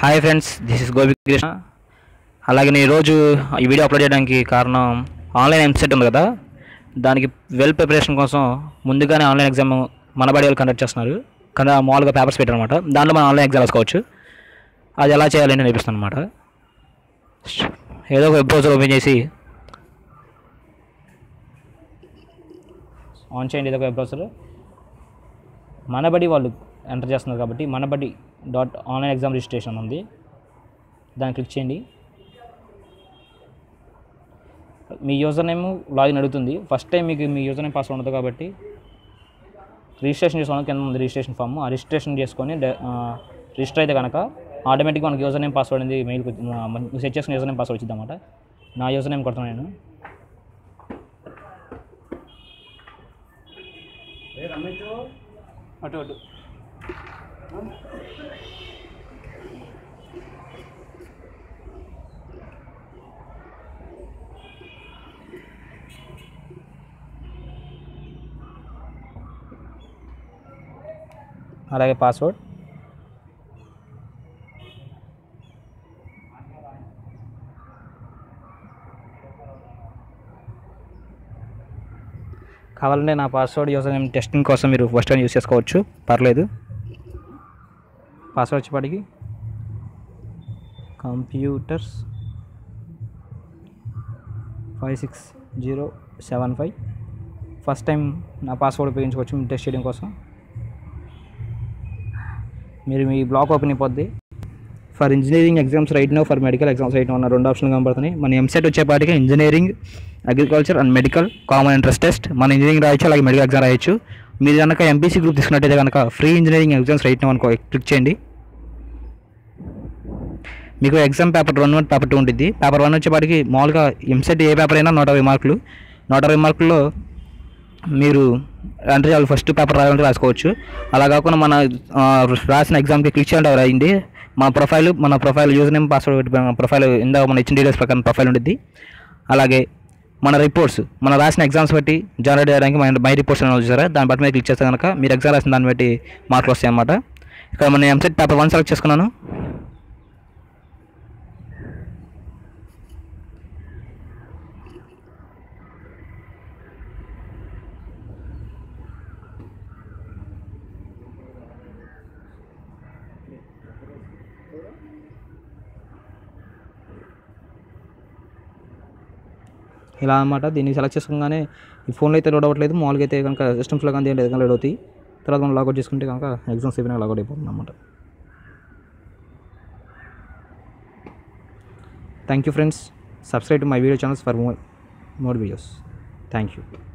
Hi friends this is Gopi Krishna అలాగే నేను ఈరోజు ఈ వీడియో అప్లోడ్ చేయడానికి కారణం ఆన్లైన్ ఎంసెట్ ఉంది కదా. దానికి వెల్ ప్రిపరేషన్ కోసం ముందుగానే ఆన్లైన్ ఎగ్జామ్ మన బడి వాళ్ళు కండక్ట్ చేస్తున్నారు. కానీ మామూలుగా పేపర్స్ పెట్టారు అనమాట దాంట్లో మనం ఆన్లైన్ ఎగ్జామ్ రాసుకోవచ్చు. అది ఎలా చేయాలని నేర్పిస్తాను అనమాట ఏదో ఒక వెబ్ బ్రౌజర్ ఓపెన్ చేసి ఆన్ చేయండి ఏదో ఒక వెబ్ బ్రౌజర్ మనబడి వాళ్ళు ఎంటర్ చేస్తున్నారు కాబట్టి Manabadi dot online exam registration ఉంది. దాన్ని క్లిక్ చేయండి. మీ యూజర్ నేమ్ లాగిన్ అడుగుతుంది. ఫస్ట్ టైం మీకు మీ యూజర్ నేమ్ పాస్వర్డ్ ఉండదు కాబట్టి రిజిస్ట్రేషన్ చేసుకోవడం కింద ఉంది రిజిస్ట్రేషన్ ఫామ్. ఆ రిజిస్ట్రేషన్ చేసుకొని రిజిస్టర్ అయితే కనుక ఆటోమేటిక్గా మనకి యూజర్ నేమ్ పాస్వర్డ్ అనేది మెయిల్ సెట్ చేసుకుని యూజర్ నేమ్ పాస్వర్డ్ వచ్చింది అనమాట నా యూజర్ నేమ్ కొడుతున్నాను నేను. అటు అటు. అలాగే పాస్వర్డ్ కావాలంటే నా పాస్వర్డ్ యూజర్ నేమ్ టెస్టింగ్ కోసం మీరు ఫస్ట్ టైం యూస్ చేసుకోవచ్చు. పర్లేదు. పాస్వర్డ్ వచ్చేపాటికి computers five six zero seven five first time నా పాస్వర్డ్ ఉపయోగించుకోవచ్చు టెస్ట్ చేయడం కోసం. మీరు మీ బ్లాక్ ఓపెన్ అయిపోద్ది. For engineering exams write now for medical exams write now అన్న రెండు ఆప్షన్లు కనబడుతున్నాయి. మన ఎంసెట్ వచ్చేపాటికి engineering agriculture and medical common interest test మన ఇంజనీరింగ్ రాయొచ్చు అలాగే మెడికల్ ఎగ్జామ్ రాయొచ్చు. మీరు కనుక ఎంపీసీ గ్రూప్ తీసుకున్నట్టయితే కనుక free engineering exams write now అనుకో క్లిక్ చేయండి. మీకు exam paper one one paper two ఉంటుంది పేపర్ వన్ వచ్చేపాటికి మామూలుగా ఎంసెట్ ఏ పేపర్ అయినా నూట అరవై మార్కులు. నూట అరవై మార్కుల్లో మీరు అంటే వాళ్ళు ఫస్ట్ పేపర్ రాయాలంటే రాసుకోవచ్చు. అలా కాకుండా మన రాసిన ఎగ్జామ్కి క్లిక్ చేయండి అయింది మన ప్రొఫైల్ మన profile user name password profile ఇందాక మన ఇచ్చిన డీటెయిల్స్ ప్రకారం ప్రొఫైల్ ఉంటుంది అలాగే మన రిపోర్ట్స్ మన రాసిన ఎగ్జామ్స్ బట్టి జనరేట్ చేయడానికి మన మై రిపోర్ట్స్ అనేది వచ్చారా దాన్ని బట్టి మీద క్లిక్ చేస్తే కనుక మీరు ఎగ్జామ్ రాసిన దాన్ని బట్టి మార్కులు వస్తాయి అన్నమాట ఇక్కడ మన ఎంసెట్ పేపర్ వన్ సెలెక్ట్ చేసుకున్నాను. ఇలా అనమాట దీన్ని సెలెక్ట్ చేసుకోగానే ఈ ఫోన్లో అయితే లోడ్ అవ్వట్లేదు. మామూలుగా అయితే కనుక సిస్టమ్స్లో కానీ దేంట్లో ఏదైనా లోడ్ అవుతాయి. తర్వాత మనం లాగౌట్ చేసుకుంటే కనుక ఎగ్జామ్స్ అయిపోయినా లాగౌట్ అయిపోతుంది అనమాట thank you friends subscribe to my video channels for more more videos thank you